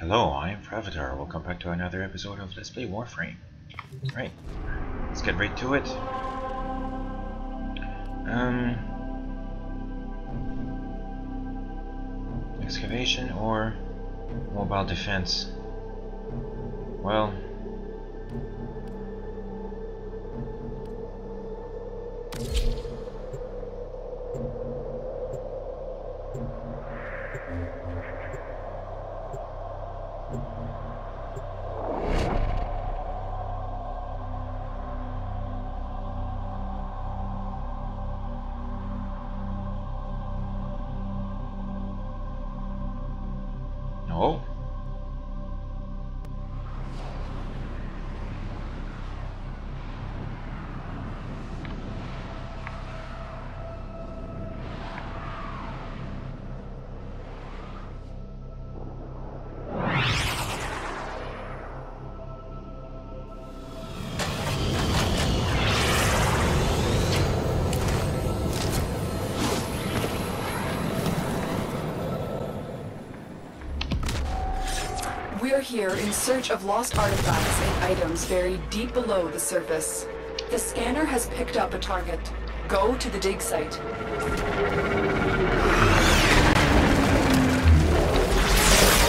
Hello, I am FrAvatar. Welcome back to another episode of Let's Play Warframe. Right, let's get right to it. Um, excavation or mobile defense? Well, We're here in search of lost artifacts and items buried deep below the surface. The scanner has picked up a target. Go to the dig site.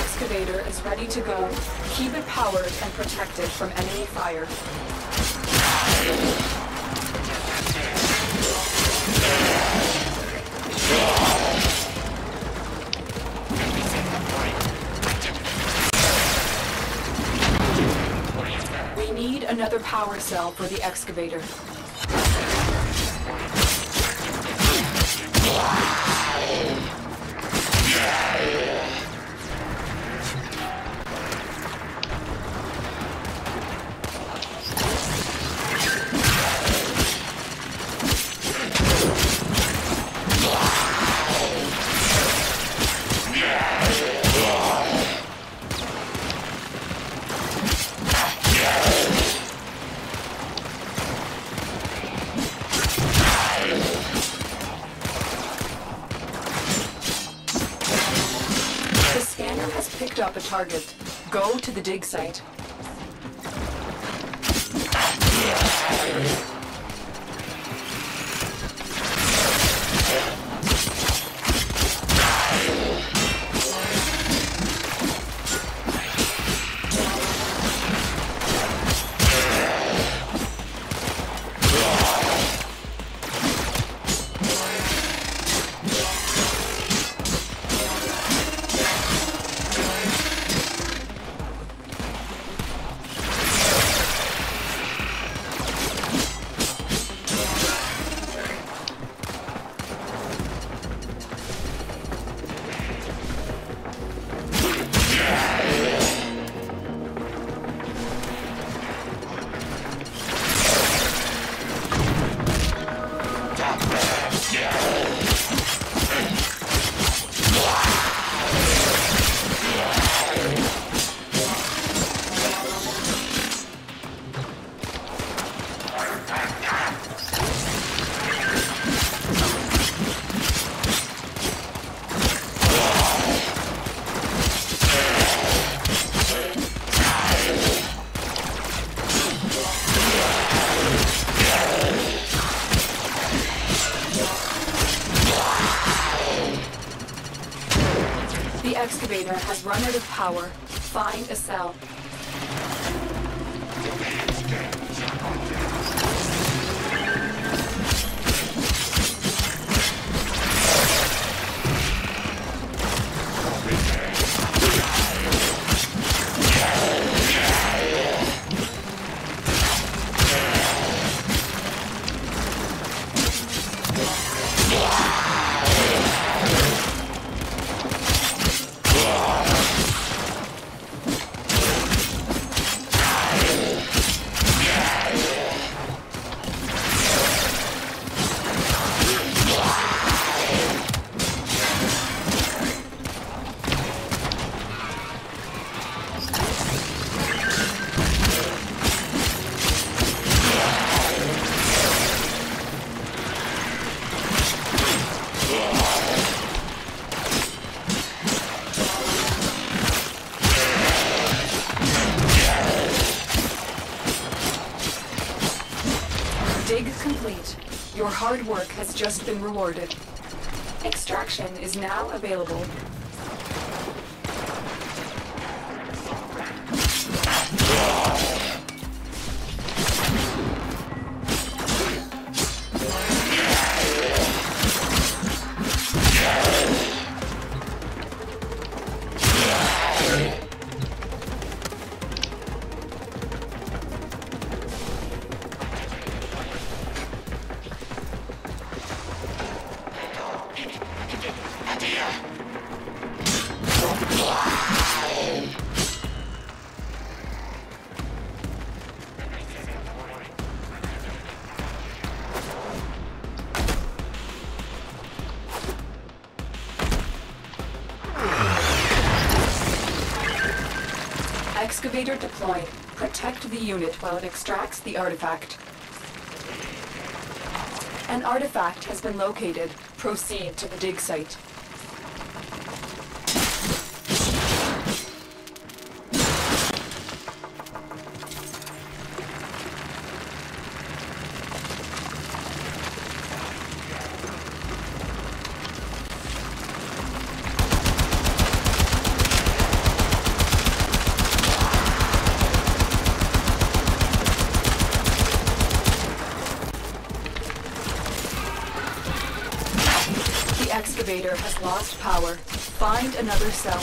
Excavator is ready to go. Keep it powered and protected from enemy fire. Another power cell for the excavator. A target. Go to the dig site. Power. Find a cell. Hard work has just been rewarded. Extraction is now available. Excavator deployed. Protect the unit while it extracts the artifact. An artifact has been located. Proceed to the dig site. Find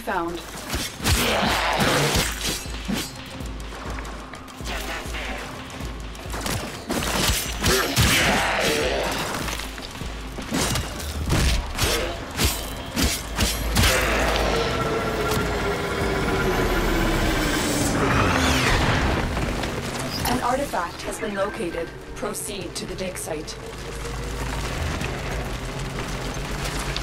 found. An artifact has been located. Proceed to the dig site.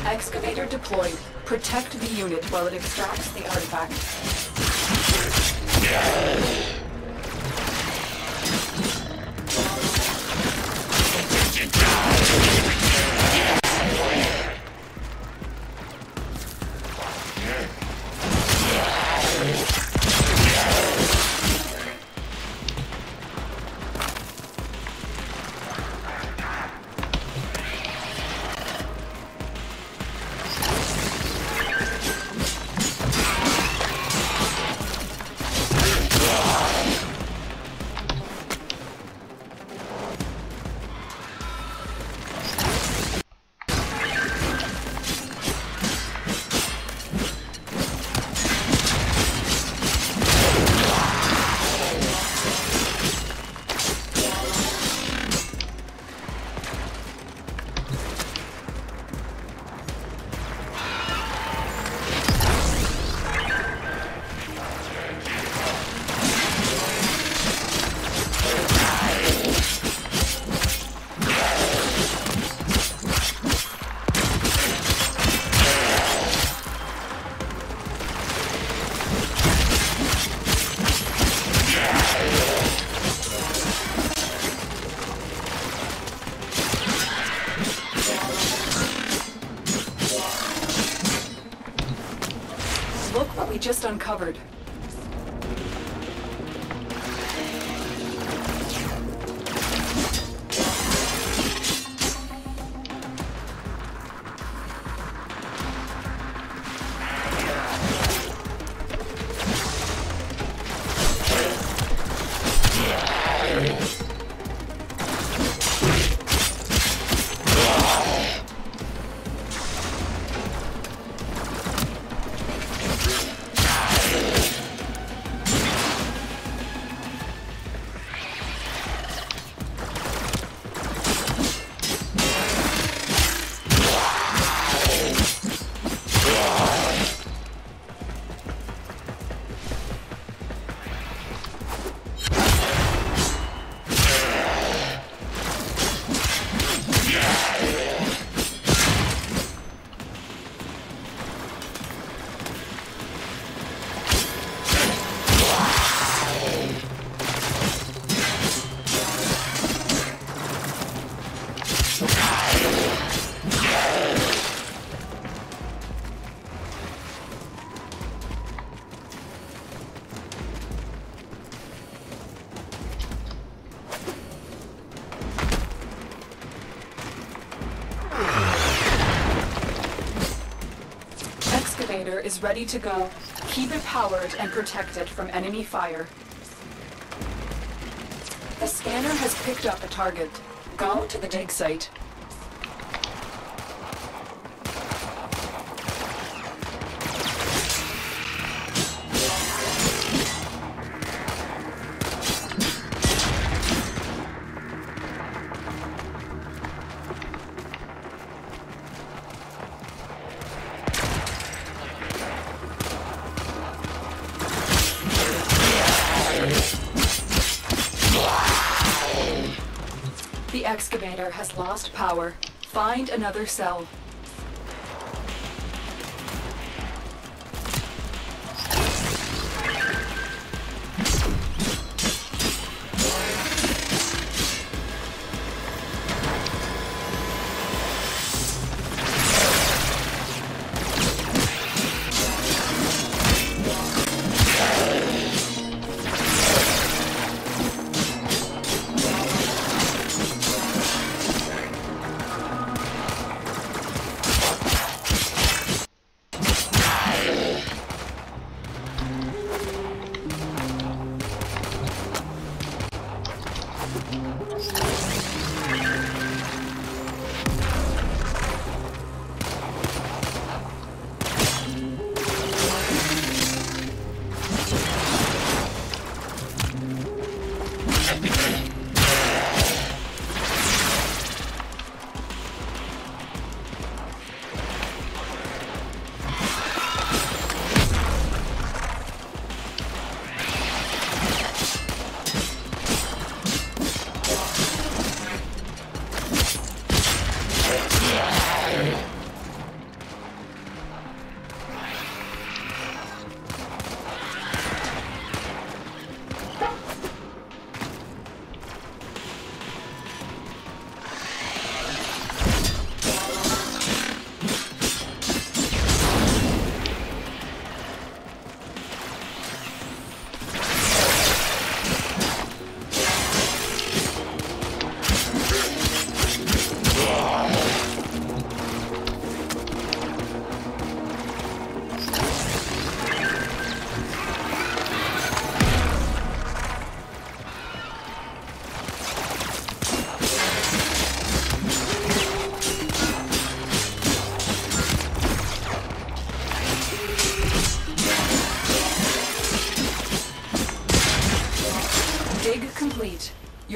Excavator deployed. Protect the unit while it extracts the artifact. Is ready to go. Keep it powered and protected from enemy fire. The scanner has picked up a target. Go to the dig site. Lost power. Find another cell.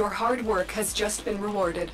Your hard work has just been rewarded.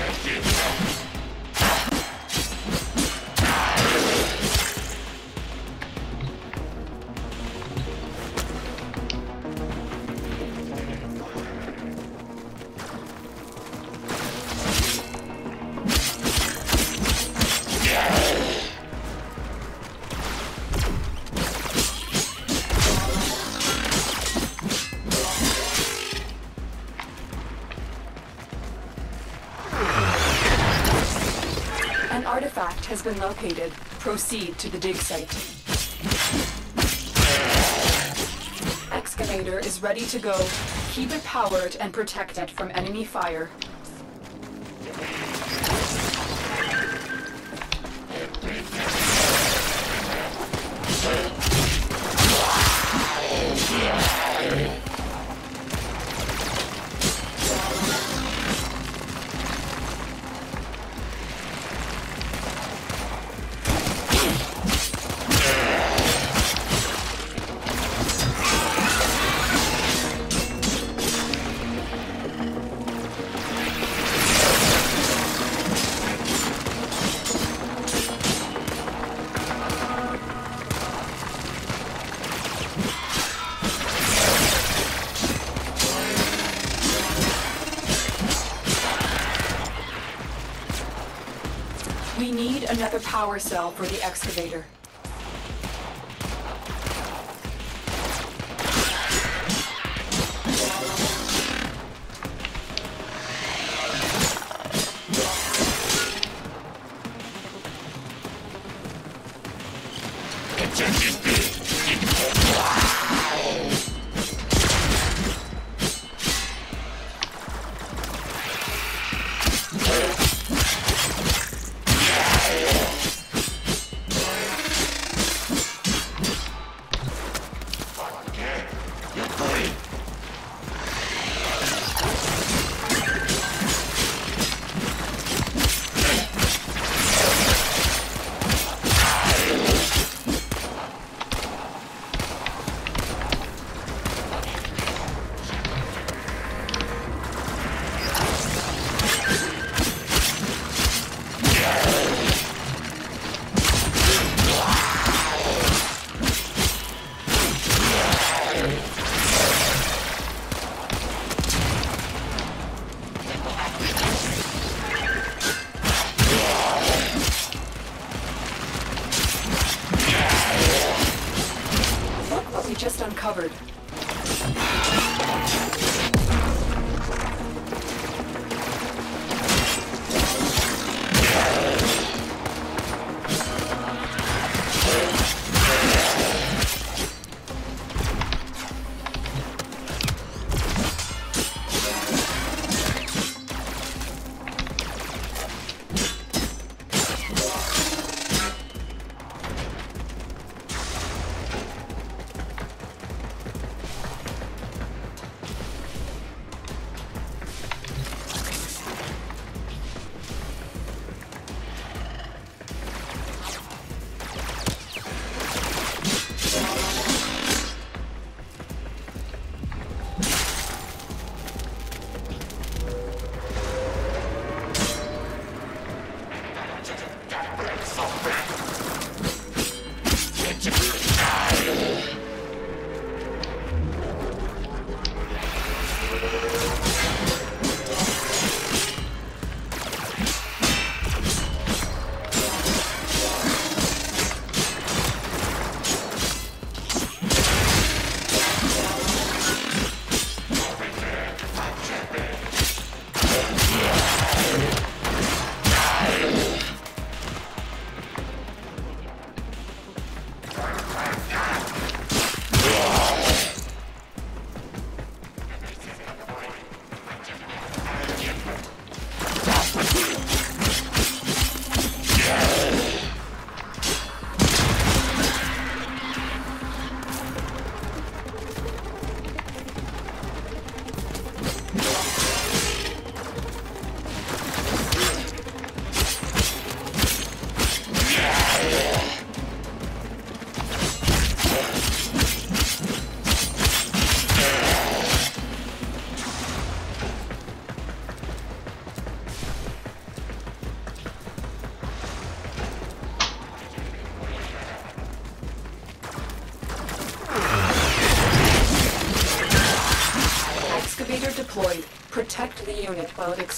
Get out! Has been located. Proceed to the dig site. Excavator is ready to go. Keep it powered and protect it from enemy fire. Power cell for the excavator.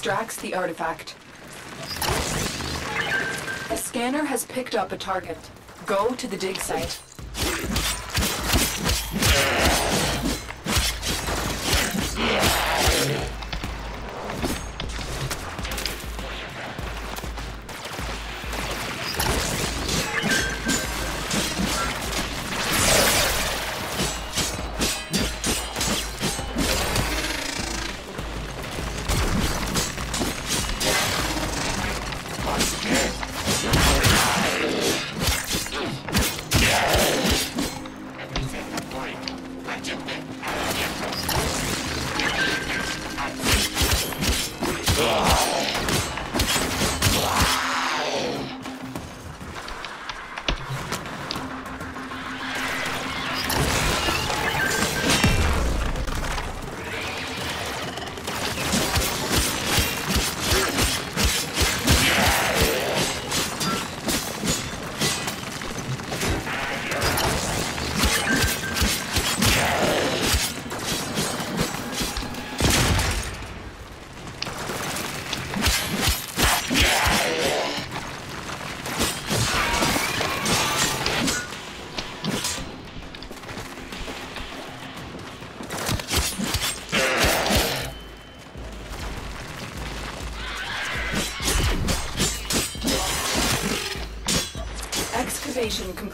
Extracts the artifact. The scanner has picked up a target. Go to the dig site.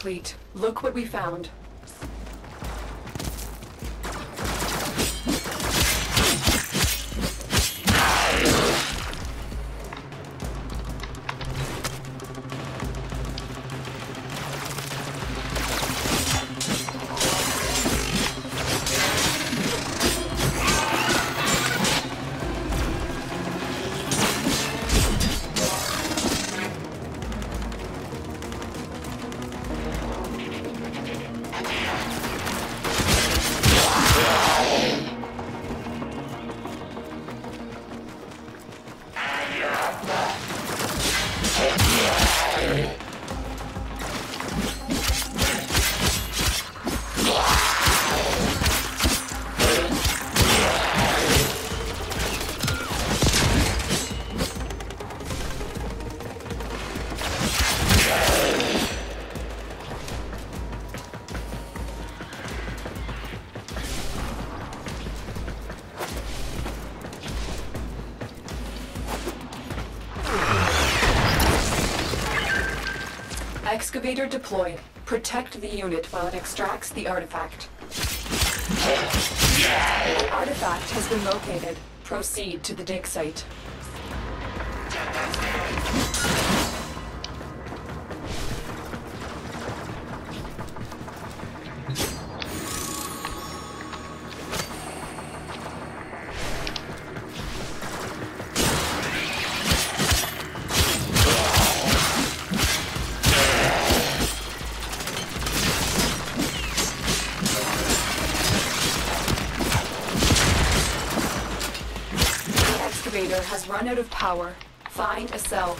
Complete. Look what we found. Excavator deployed. Protect the unit while it extracts the artifact. The artifact has been located. Proceed to the dig site. Has run out of power. Find a cell.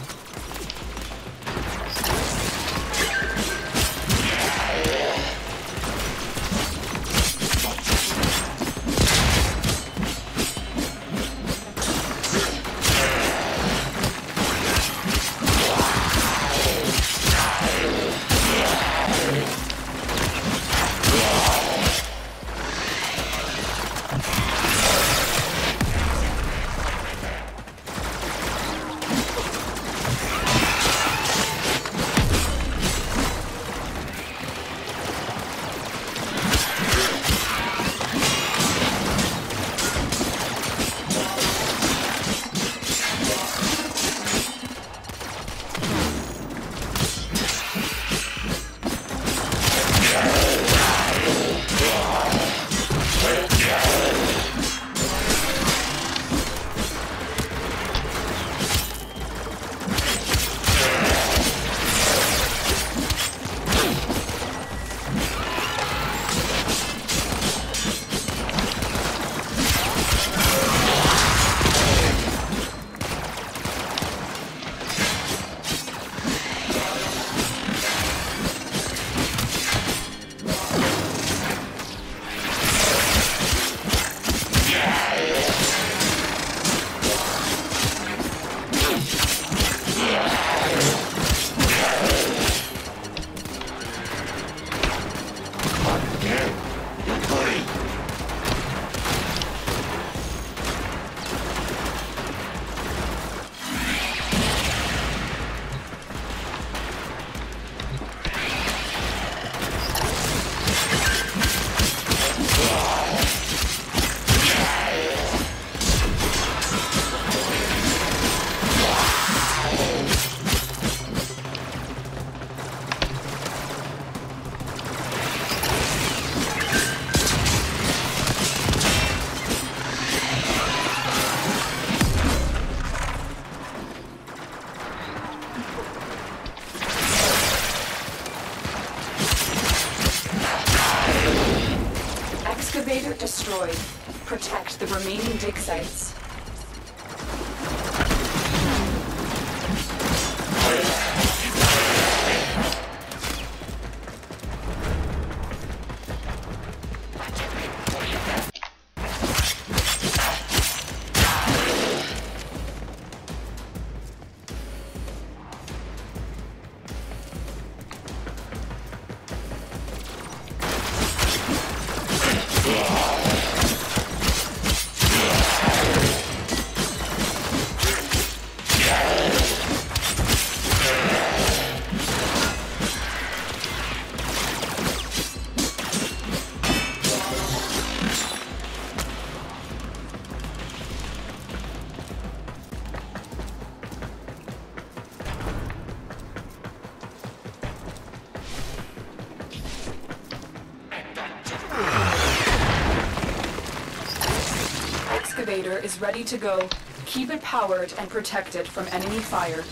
Is ready to go. Keep it powered and protected from enemy fire.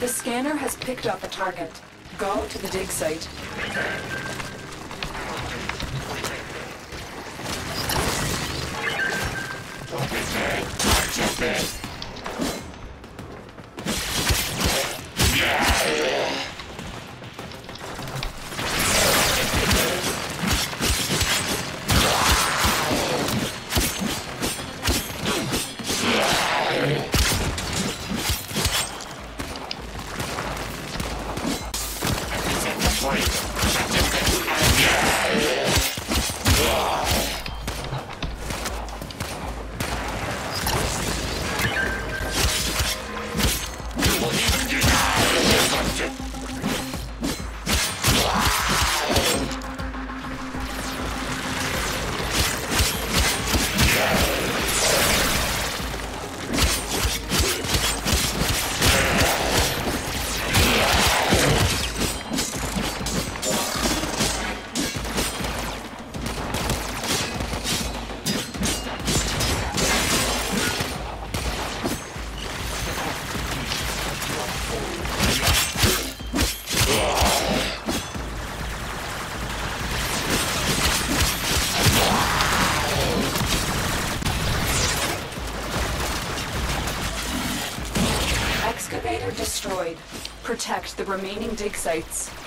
The scanner has picked up a target. Go to the dig site. Remaining dig sites.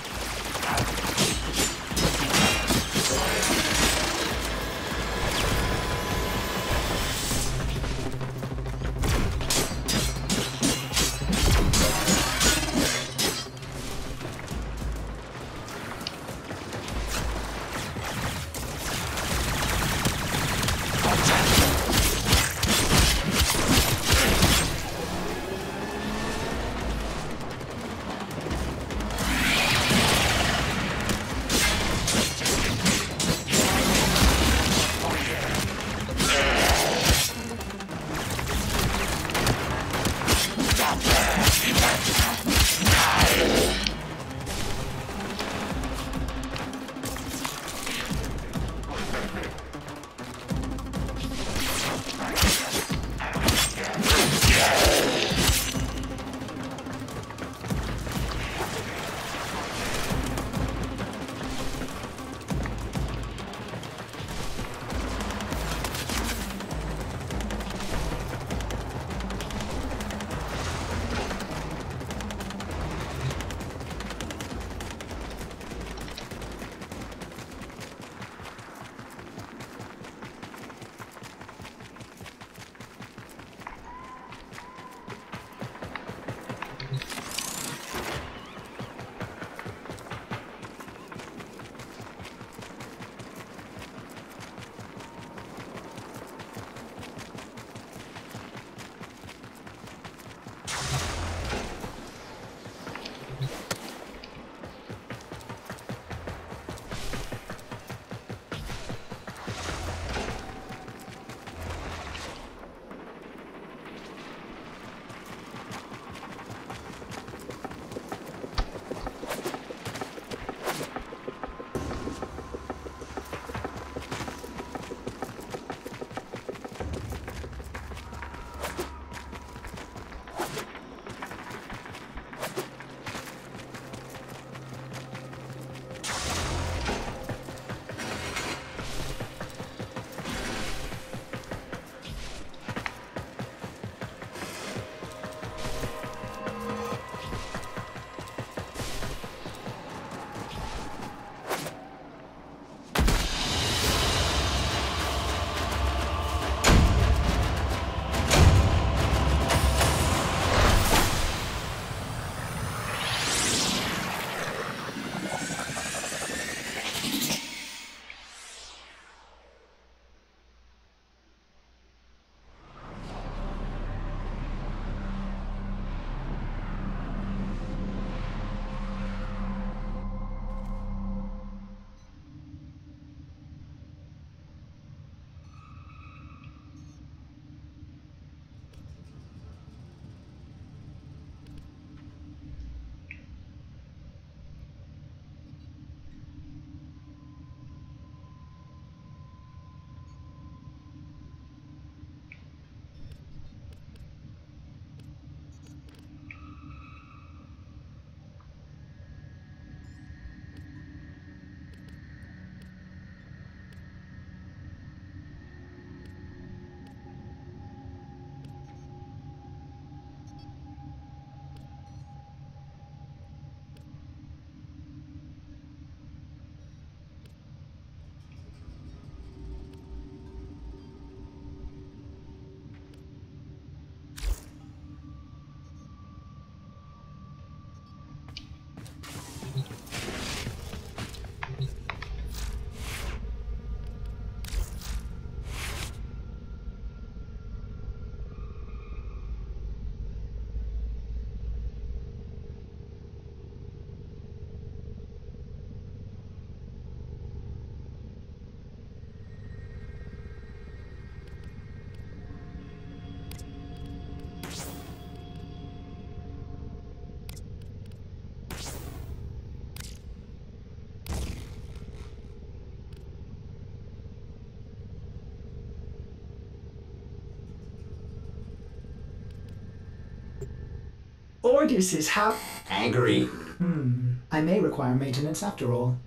Ordis how Angry. Hmm. I may require maintenance after all.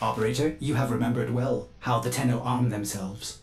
Operator, you have remembered well how the Tenno arm themselves.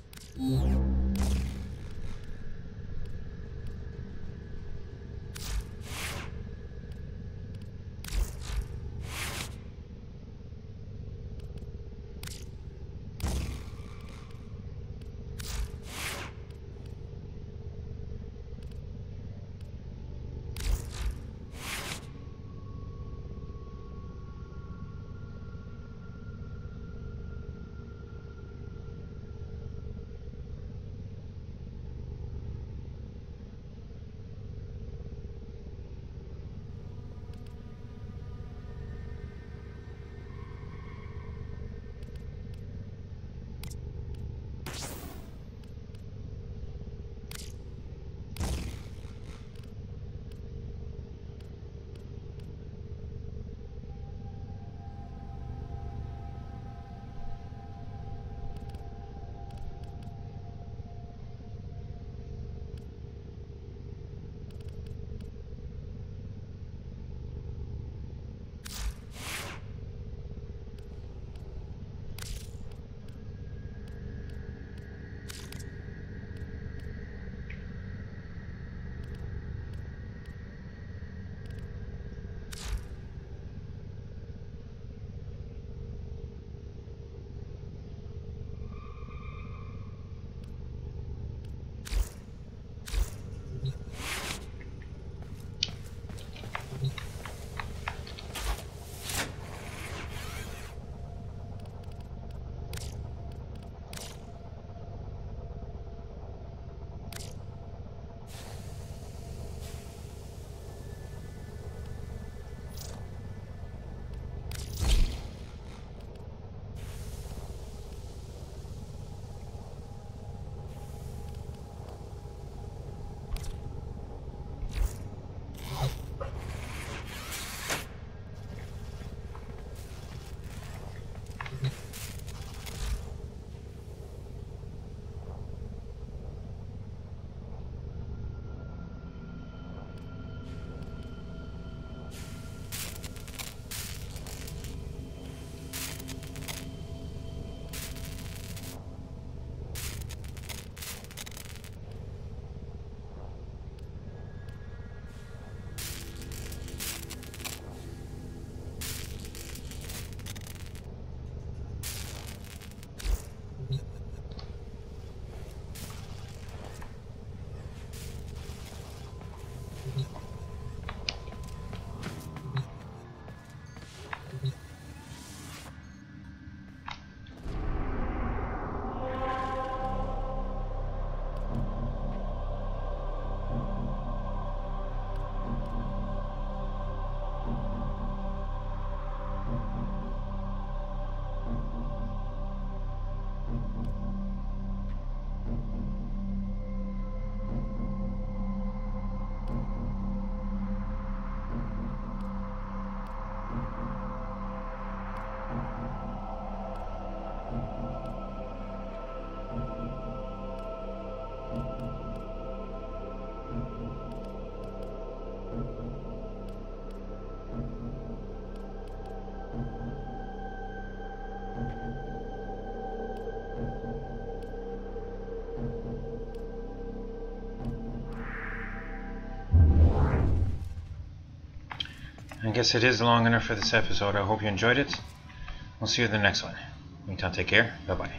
I guess it is long enough for this episode. I hope you enjoyed it. We'll see you in the next one. Meantime, take care. Bye bye.